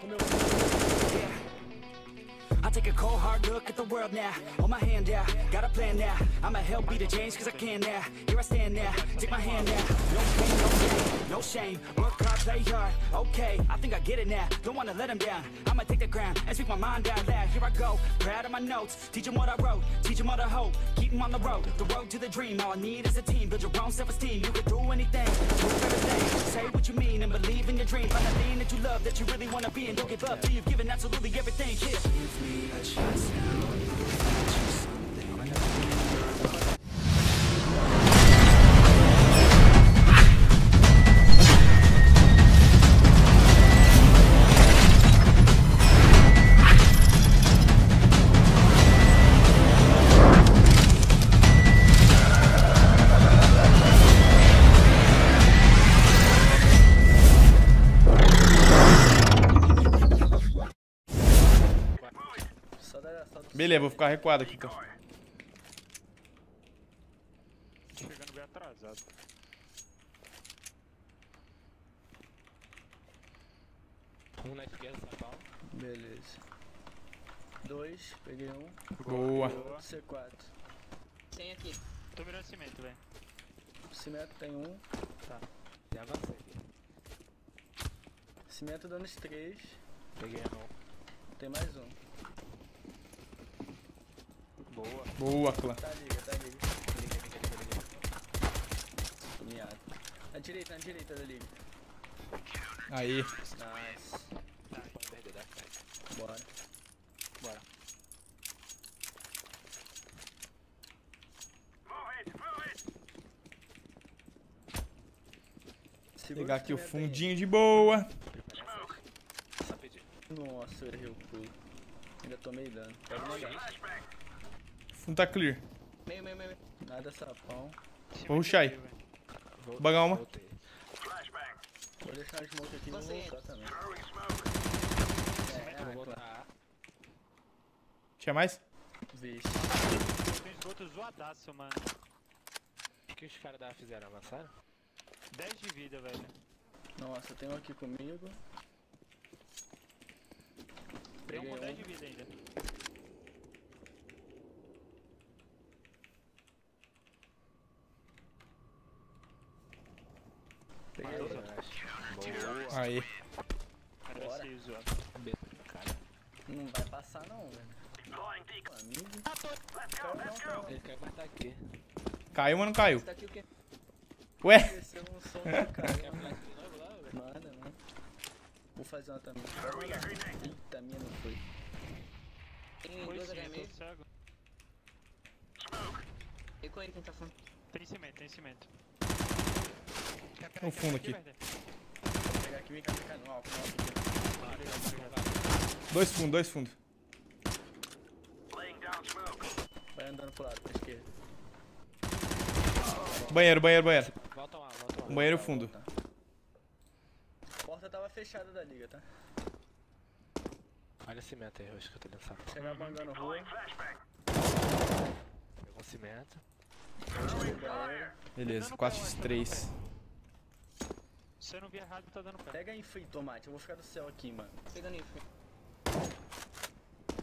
조명. I take a cold hard look at the world now. Hold my hand out, got a plan now. I'ma help beat the change cause I can now. Here I stand now, take my hand now. No pain, no gain, no shame. Work hard, play hard. Okay, I think I get it now. Don't wanna let them down. I'ma take the ground and speak my mind out loud. Here I go, proud of my notes. Teach them what I wrote, teach them all the hope. Keep them on the road, the road to the dream. All I need is a team, build your own self-esteem. You can do anything, everything. Say what you mean and believe in your dream. Find the thing that you love, that you really wanna be. And don't give up till you've given absolutely everything. Give me a chance Beleza, vou ficar recuado aqui então. Chegando bem atrasado. Um na esquerda, Sapão. Beleza. Dois, peguei um. Boa. Outro C4. Tem aqui. Tô virando cimento, velho. Cimento tem um. Já avancei aqui. Cimento dando os três. Peguei a mão. Tem mais um. Boa. Boa, clã. Tá liga, tá liga. Liga, liga, liga, liga. Miado. Na direita, na direita da liga. Aí. Nice. Tá, certo. Bora. Bora. Pegar aqui o fundinho de boa. Nossa, eu errei o pulo. Ainda tomei dano. Pega uma gás. O fundo tá clear. Meio, meio, meio. meio. Nada sapão. Vou rushar aí. Vou- Bagar uma. Voltei. Vou deixar a smoke aqui e vou Você voltar também. É, vou voltar. Tinha mais? Vixe. Esgoto zoadaço, mano. O que os caras da fizeram? Avançaram? 10 de vida, velho. Nossa, tem um aqui comigo. Tem um com 10 um. de vida ainda. Peguei Dois, outro. eu acho. Boa. Aí. Bora. cara. Não vai passar não, velho. Amigo. Não, Ele quer matar aqui. Caiu, mas não caiu. Tá aqui? Ué? não. Desceu um som do cara. Quer flash de novo lá, velho? Manda, manda. Vou fazer uma também. Eita, a minha não foi. Tem Foi dois HM. cego. E com ele, tá falando? Tem cimento, tem cimento. Pegar No fundo aqui. Dois fundos, dois fundos. Vai andando pro lado, pra esquerda. Banheiro, banheiro, banheiro. Volta lá, volta lá. Um banheiro fundo. A porta tava fechada da liga, tá? Olha o cimento aí, Roxo, que eu tô dessa porta. Chegar mandando rua. Pegou cimento. Beleza, 4x3. Se eu não vi errado, tá dando pé. Pega info e tomate, eu vou ficar do céu aqui, mano. Pegando info.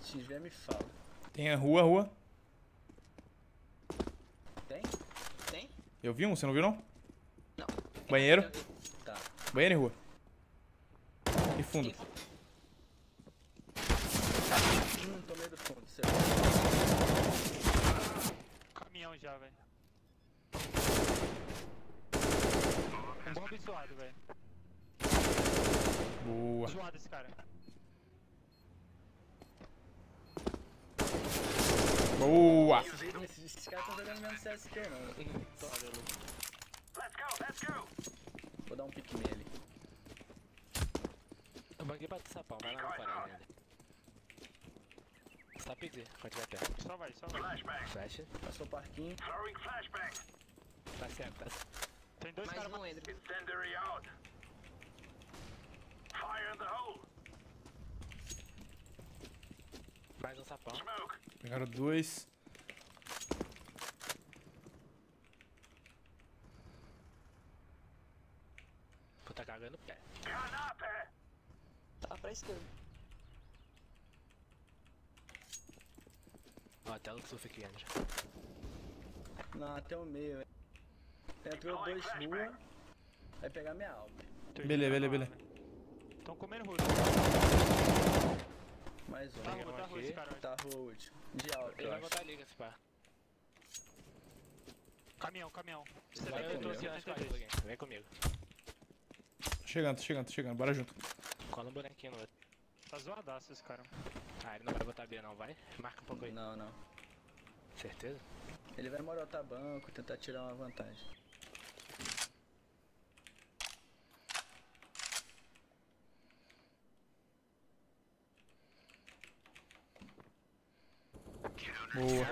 Se tiver, me fala. Tem a rua, rua. Tem? Tem? Eu vi um, você não viu não? Não. Banheiro. Tá. Banheiro e rua. E fundo. Info. Hum, tomei do fundo, céu. Caminhão já, velho. Um bomb zoado, velho. Boa. Zoado esse cara. Boa. Esses, caras tão jogando mesmo CS que eu não. Vou dar um pique nele. Eu banguei pra sapão, vai lá na parada ainda. Só pedir, quando tiver perto. Só vai, só vai. Flash. Passou o parquinho. Tá certo, tá certo. Tem dois Mais caras um, Andrew. Mais um sapão. Pegaram dois. Puta cagando o pé. Tá lá pra esquerda. Ó, tela do surf aqui, André. Não, até o meio, velho. Entrou dois rua. Vai pegar minha alma. Beleza, beleza, beleza. Estão comendo russo. Mais um. Tá rua, tá esse cara. Tá rua último. De alto, Ele vai botar liga, esse pá. Caminhão, caminhão. Vai, eu tô 72, aqui nas costas, 72. Luguinho. Vem comigo. Tô chegando, tô chegando, tô chegando. Bora junto. Cola um bonequinho no outro. Tá zoadaço esse cara. Ah, ele não vai botar B não, vai? Marca um pouco aí. Não, não. Certeza? Ele vai morotar banco, tentar tirar uma vantagem. Boa.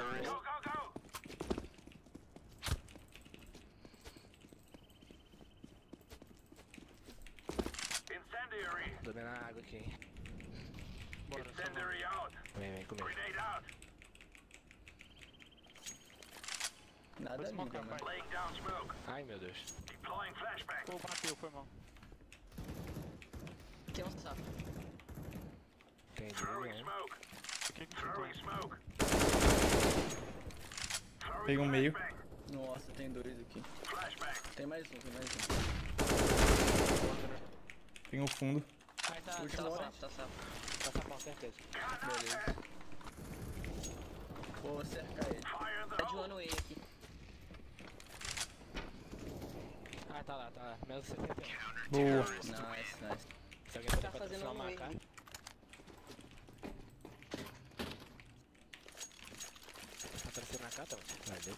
Domina a água aqui, hein? Bora, só Vem, vem comigo. Nada Vou liga, smocar, mano. pai. Ai, meu Deus. Pô, bateu, foi mal. Tem um sapo. Entendi, né? Fiquei com chutou. Pega um meio. Nossa, tem dois aqui. Tem mais um, tem mais um. Tem o fundo. Ai, tá, Último tá, orange. tá, tá, tá sapão, certeza. Beleza. Vou cercar ele. Tá de one way aqui. Ah, tá lá, tá lá. Menos 71. Boa. Nice, nice. Se alguém puder Tá fazendo patrocinar um uma wave. AK. Patrocinar AK, tá? Vai, deu.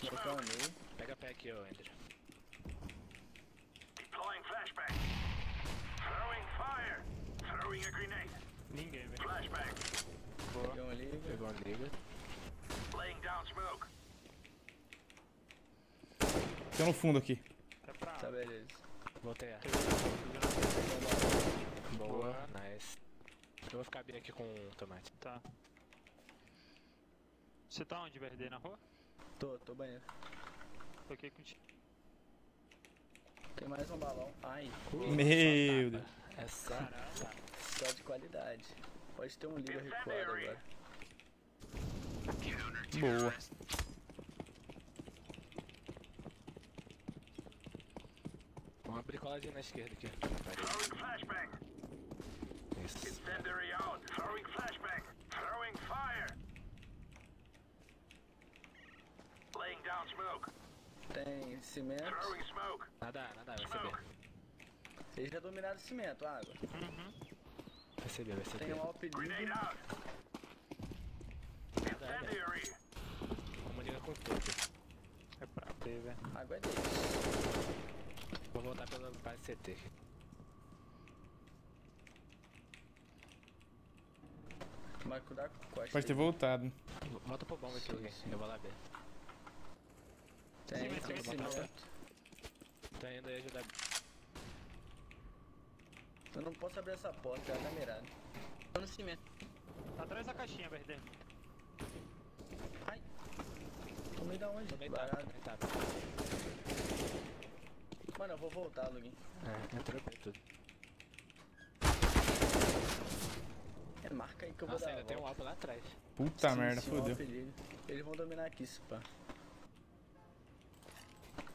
Vou colocar um meio. Pega pé aqui, ô Andrew. Ninguém, velho. Liga. Pegou uma liga. Tem no fundo aqui. Tá beleza. Voltei A. Boa. Nice. Eu vou ficar bem aqui com o tomate. Tá. Você tá onde, BRD? Na rua? Tô, tô banheiro. Tô aqui contigo. Tem mais um balão. Ai, Meu Deus. Essa. Caralho. só de qualidade. Pode ter um liga recuado agora. Boa. Vamos abrir coladinho na esquerda aqui. Isso. Tem cimento. Nada, nada, vai receber. Eles já dominaram o cimento, água. Uhum. Vai receber, vai Tem receber. um nada. Vamos ligar com tudo. É pra B, velho. Água é deles. Vou voltar pelo base CT. Mas cuidado com o costa. Pode ter aí. voltado. Volta pro bomba aqui, alguém. Eu vou lá ver. Tem, Cimento, tem cimento, cimento. Tô indo aí ajudar. Eu não posso abrir essa porta, ela tá mirada. Tô no cimento. Tá atrás da caixinha, BRD. Ai! Tomei da onde? Tá, Barato. também tá. Mano, eu vou voltar, Lugin. É, entrou bem tudo. É, marca aí que eu vou Nossa, dar ainda a tem um alpo lá atrás. Puta Sim, merda, sim, fodeu. Eles vão dominar aqui, se pá.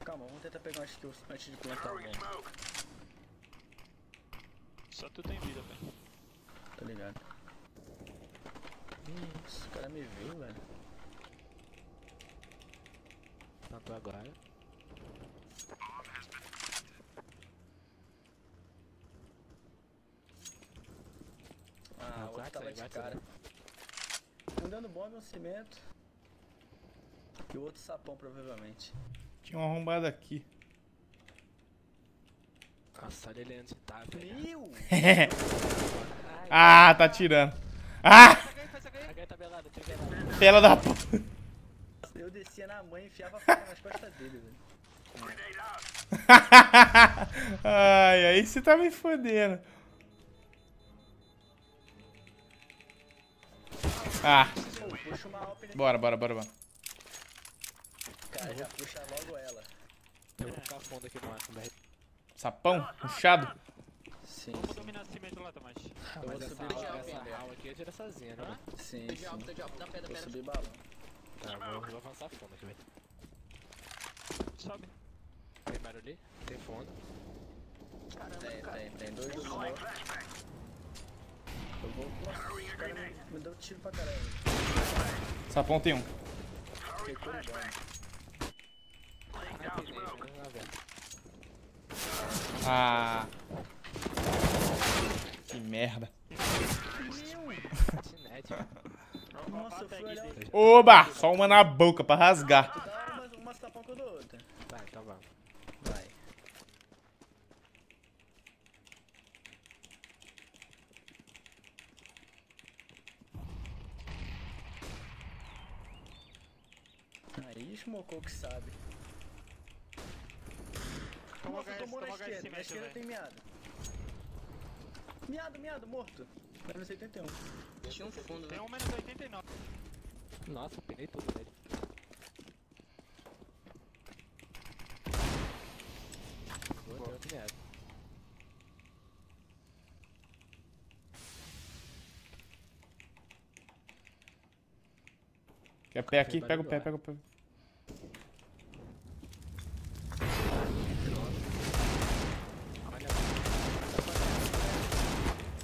Calma, vamos tentar pegar umas kills antes de plantar o bomba. Só tu tem vida, velho. Tá ligado? Nossa, o cara me viu, velho. Tanto agora. Ah, o outro tava de cara. Um dando bomba e um cimento. E o outro sapão, provavelmente. Tinha um arrombado aqui. Nossa, olha ele tá. Meu! ah, tá tirando. Ah! Tela da porra. Eu descia na mãe e enfiava a nas costas dele, velho. ai, ai, aí você tá me fodendo. Ah, bora, bora, bora, bora. cara, já puxa logo ela. Eu vou ficar fundo aqui no. Sapão, puxado. Sim, Vamos sim. dominar cimento lá, Tomás. Eu vou Mas essa subir aula, balão, essa velho. aula aqui eu tiro sozinha, né? Sim, Tô alto, sim. tô de alto. Dá pedra, Vou pedra. subir balão. Tá, vou, vou avançar fundo aqui, velho. Sobe. Tem barulho ali? Tem fundo. Tem, tem, tem dois do meu. Eu vou. Nossa, caras me, deu tiro pra caralho. Sapão tem um. Fiquei. Ah, né? velho. Ah. Que merda. Nossa. Oba! Só uma na boca pra rasgar. Outra. Tá, vamos. Vai. Aí smocou que sabe. Toma Nossa, tomou na esquerda. Na esquerda tem miado. Miado, miado, morto. Menos 81. Tinha um fundo, Tem velho. um menos 89. Nossa, penei tudo nele. Boa, tem outro meado. Quer pé aqui? Pega o pé, pega o pé. Olha.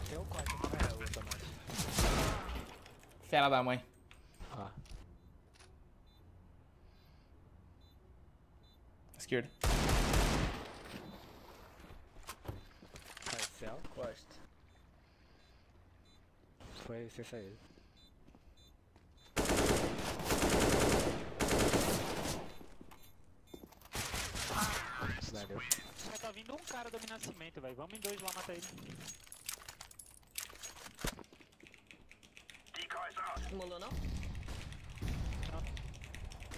Tem um corte, não é o Tomás. Fera da mãe. Ó. Esquerda. Céu. Costa. Foi sem saída. Valeu. Tá vindo um cara dominar cimento, velho. Vamos em dois lá matar ele. Molou não?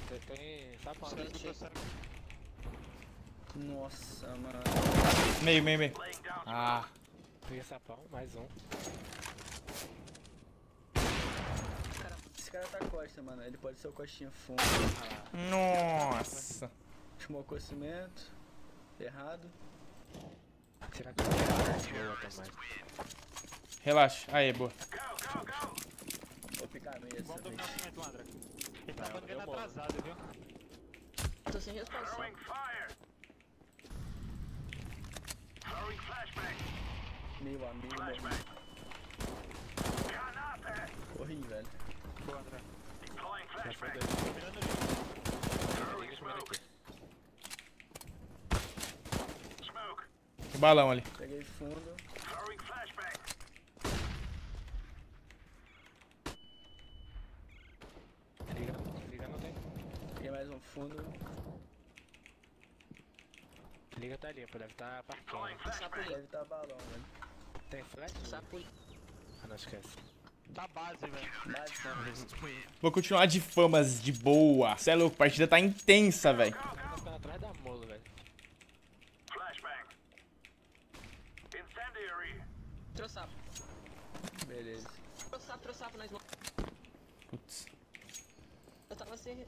Tem, tem sapão Sim, ali. sim. Nossa, mano. Meio, meio, meio. Ah. Tem sapão, mais um. Esse cara tá costa, mano. Ele pode ser o costinha fundo. Nossa. Smocou cimento. Errado. Será que eu vou botar mais? Relaxa. Aí, boa. Vou picar meio Vamos dominar cimento, Landra. Ele tá moro. atrasado, viu? Tô sem resposta. Meu amigo. Corri, velho. Boa, André. Foi dois. Dominando ali. O balão ali. Peguei fundo liga não tem. Peguei mais um fundo. Liga tá limpo, deve tá parquinho. Sapo ali. Deve estar balão, velho. Tem flash? Sapo ali. Ah, não esquece. Tá base, velho. Mas Vou continuar de famas de boa. Cê é louco, a partida tá intensa, velho. Tá ficando atrás da molo, velho. Trouxe sapo. beleza. Trouxe sapo, trouxe sapo, nós não. Putz. Eu tava sem.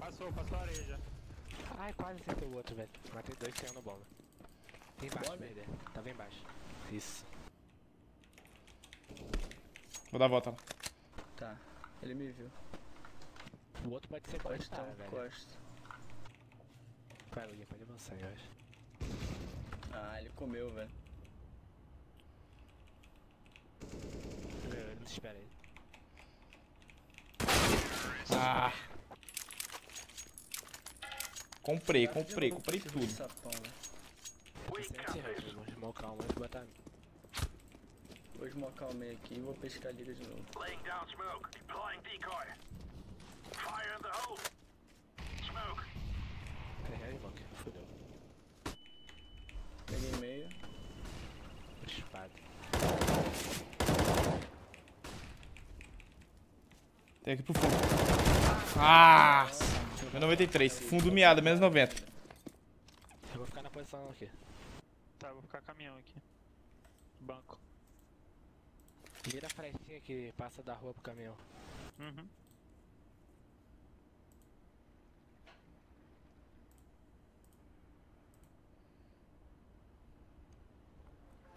Passou, passou a areia já. Ai, quase acertou o outro, velho. Matei dois que no bomba. Tem embaixo, Bomba? BD. Tava embaixo. Isso. Vou dar a volta lá. Tá. Ele me viu. O outro pode ser Costão, costar, velho. costa. Vai, Luguinha, pode avançar, eu acho. Ah, ele comeu, velho. Ele não espera aí. Ah. Comprei, comprei, comprei tudo. Smocar. Vou esmocar o meio aqui e vou pescar a liga de novo. Laying down smoke. Deploying decoy. Fire in the hole. Smoke. Tem real, irmão, que fudeu. Peguei meio. Espada. Tem aqui pro fundo. Ah! Meu 93. Fundo miado, menos 90. Eu vou ficar na posição aqui. Tá, eu vou ficar caminhão aqui. Banco. Vira a frestinha que passa da rua pro caminhão. Uhum.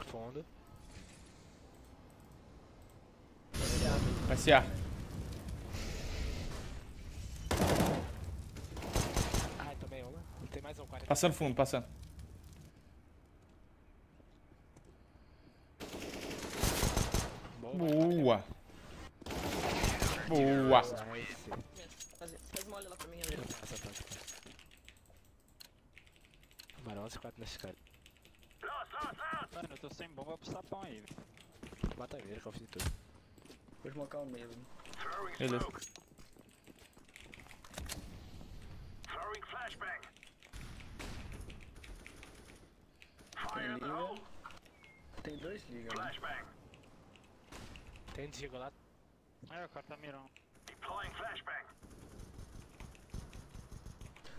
Fundo. Vai ser A. Ai, tomei uma. Tem mais um 40. Passando fundo, passando. Boa. Boa. Faz, mole lá pra mim, André. Passa, passa, passa. Barão 4 nesse cara. Mano, eu tô sem bomba pro sapão aí. Mata ele, que eu fiz tudo. Vou smocar o. Throwing Beleza. smoke. Throwing flashbang. The hole. Tem dois liga, né? Flashbang. Tem digo lá. Aí, o cara tá mirando. Deploying flashbang.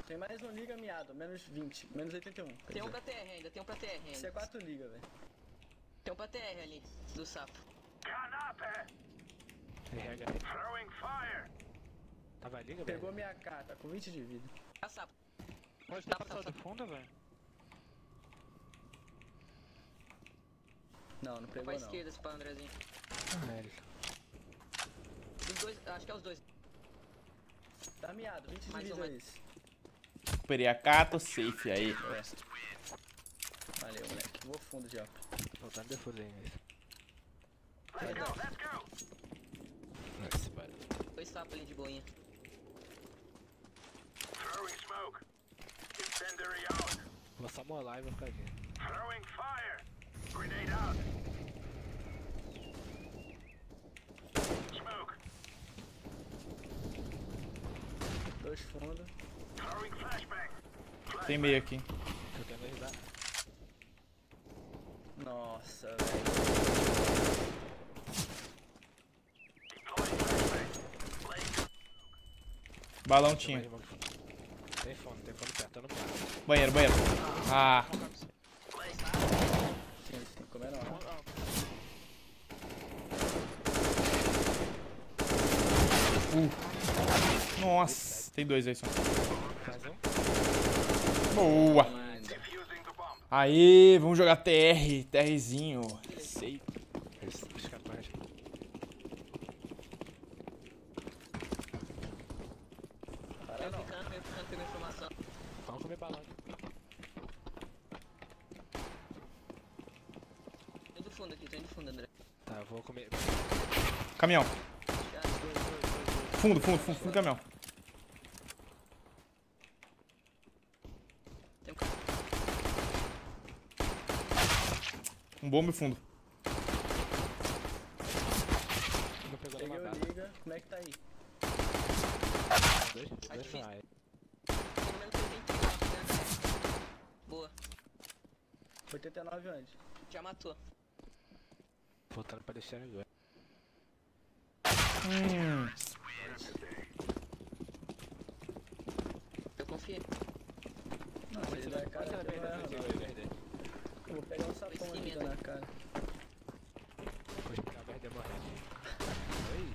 Tem mais um liga miado, menos 20, menos 81. quer Tem um dizer. pra TR ainda, tem um pra TR Isso é ainda. 4 liga, velho. Tem um pra TR ali, do sapo. Canapé. RH. Throwing fire. Tava liga, Pegou velho? minha K, tá com 20 de vida. Ah, sapo. Pode ter Tá, tá, passado tá. do fundo, velho? Não, não Pra pegou não. esquerda esse pra Andrezinho. Velho. Os dois, acho que é os dois. Tá miado, 20 de Mais a K, tô safe aí. É. Valeu, moleque. Vou fundo já. Aí, mas. Let's go, let's go. Nice, velho. Dois sapos ali de boinha. Throwing smoke. Incendiary out. Vou só molar e vou ficar aqui. Throwing fire. Grenade out. Smoke. Dois fundos. Tem meio aqui. Tô tendo ajudar. Nossa, velho. Balão tinha. Tem fundo, tem fundo perto, tô no. Banheiro, banheiro. Ah, Sim, sim, como é não? Nossa. Tem dois aí só. Boa. Aê, vamos jogar TR. TRzinho. Sei. Esse escapante. Para Veio não. ficando, veio ficando, pegou informação. Vamos comer balão. Tem do fundo aqui, tem do fundo, André. Tá, eu vou comer. Caminhão. Já, dois, dois, dois, dois. Fundo, fundo, fundo, fundo do caminhão. Tem um cara. Um bomba e fundo. Peguei o liga. Como é que tá aí? Dois, dois vai. Pelo menos 89, né? Boa. 89 onde? Já matou. Voltando pra deixar agora. Hum. Eu confio. Cara, erra, perder, pode perder. Vou pegar um sapão aqui na cara. A perder morrer. Oi?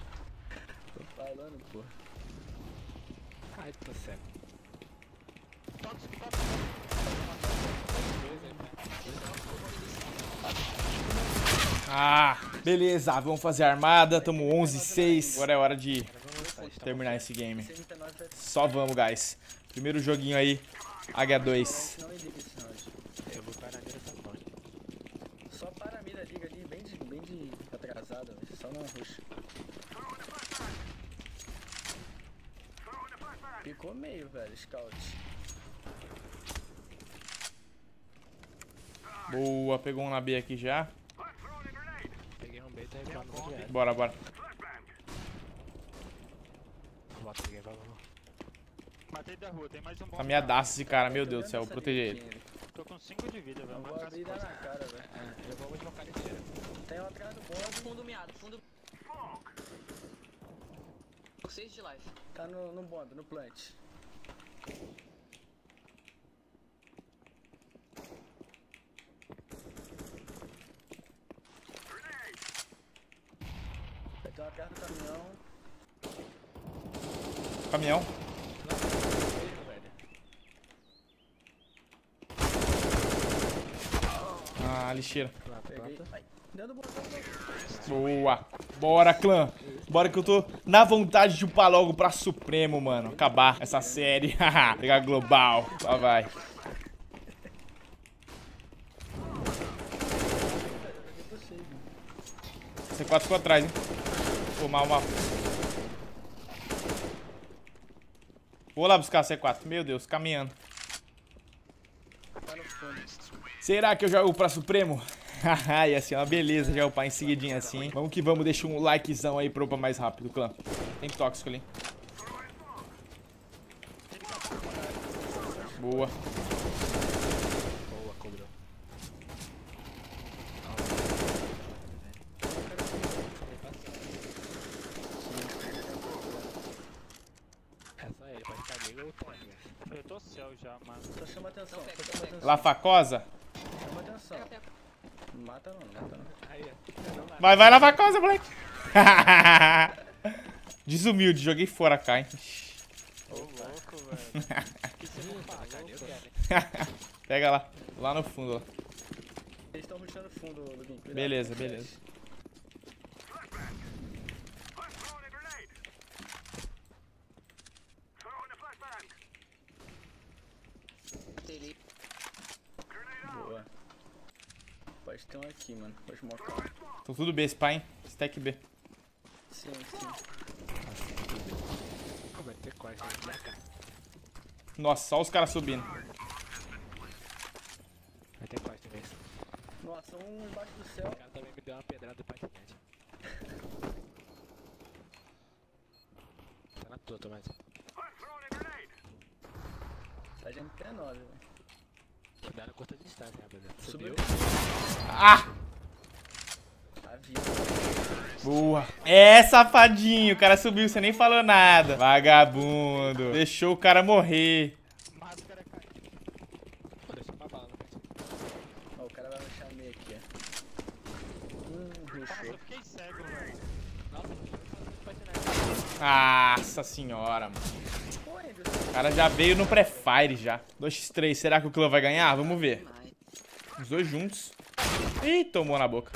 Tô falando, pô. Ai, tô cego. Ah, beleza. Vamos fazer a armada. Tamo 11-6. Agora é hora de terminar esse game. 69 vai Só vamos, guys. Primeiro joguinho aí. H2. Não me liga esse round. Eu vou parar a ponte. Só para a mira liga ali, bem de, bem de atrasada. Só não rush. Picou meio, velho, scout. Boa, pegou um na B aqui já. Peguei um beta e outro lado. Bora, bora. Volta, ninguém vai, vamos. Matei da rua, tem mais um bom. Caminhadaço esse cara, meu Deus do céu, vou proteger ele. Tô com 5 de vida, velho. Vou abrir na cara, velho. É, eu vou deslocar inteiro. Tem um atrás do bom. Fundo miado, fundo. Com 6 de life. Tá no, no bond, no plant. Tem uma atrás do caminhão. Caminhão. Lixeira. Dentro do botão. Boa. Bora, clã. Bora que eu tô na vontade de upar logo pra Supremo, mano. Acabar essa série. Pegar global. Lá vai. C4 ficou atrás, hein? Pô, mal, mal. Vou lá buscar a C4. Meu Deus, caminhando. Tá no fundo. Será que eu jogo pra Supremo? Haha, ia ser uma beleza já upar em seguidinha assim. Vamos que vamos, deixa um likezão aí pra upar mais rápido, clã. Tem tóxico ali. Boa. Boa, cobrou. É só ele, pode ficar amigo ou tá, velho. Eu tô céu já, mano. Só chama atenção, só chama atenção. Lafacosa? Atenção. Não mata não, não mata não. Aí, ó. Não vai. Vai, vai, Lafacosa, moleque. Desumilde, joguei fora a hein. Ô, louco, velho. Que você não. Pega lá. Lá no fundo, lá. Eles estão rushando fundo, Lubin. Cuidado. Beleza, beleza. Let's throw in a grenade. Throw in a flashbang. Ele Grenade out. Boa. Ter um aqui, mano. Pode montar. Tô tudo B, spy, hein? Stack B. Sim, sim. Vai ter quase, né? Nossa, só os caras subindo. Vai ter quase também. Nossa, um embaixo do O céu. cara também me deu uma pedrada do patinete. Tá na tua, Tomás. Tá de MP9, velho. Cuidado curta distância, rapaziada. Subiu. Subiu. Ah! Tá vivo. Boa. É, safadinho. O cara subiu, você nem falou nada. Vagabundo. Deixou o cara morrer. Máscara caiu. Pô, deixa uma bala cantinho. Ó, o cara vai rushar meio aqui, ó. Hum, Nossa, eu fiquei cego, velho. Nossa, não. Nossa senhora, mano. O cara já veio no pré-fire já. 2x3. Será que o clã vai ganhar? Vamos ver. Os dois juntos. Ih, tomou na boca.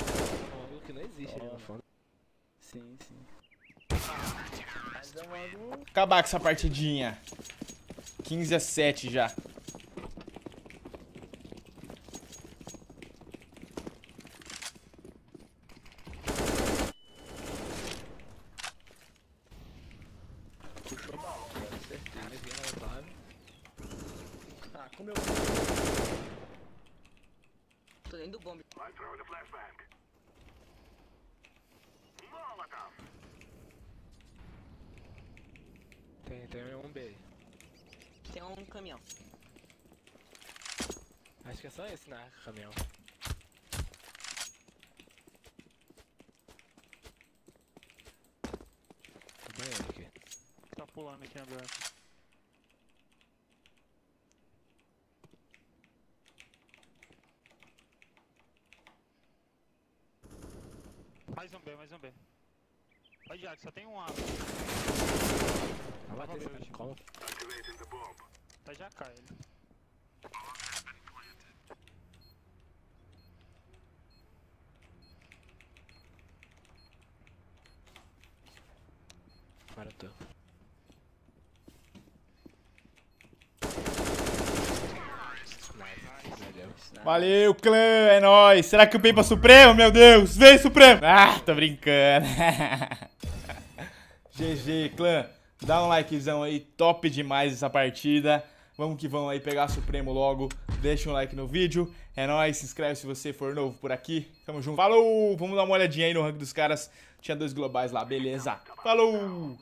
Acabar com essa partidinha. 15 a 7 já. Puxou bala, com certeza. Cara, vira na nave. Ah, comeu. Tô dentro do bombe. Let's throw in a flashbang. Molotov. Tem, tem um B aí. Um caminhão. Acho que é só esse na caminhão. Banheiro aqui. Tá pulando aqui, André. Mais um B, mais um B. Ó, Jack, só tem um A. Vai bater Vamos ver, esse cola. Activating the bomb. Tá já cai ele. Marotou. Nice. Valeu. Clã. É nóis. Será que o Peipa Supremo? Meu Deus. Vem, Supremo. Ah, tô brincando. GG, clã. Dá um likezão aí. Top demais essa partida. Vamos que vamos aí pegar Supremo logo. Deixa um like no vídeo. É nóis, se inscreve se você for novo por aqui. Tamo junto. Falou! Vamos dar uma olhadinha aí no ranking dos caras. Tinha dois globais lá, beleza. Falou!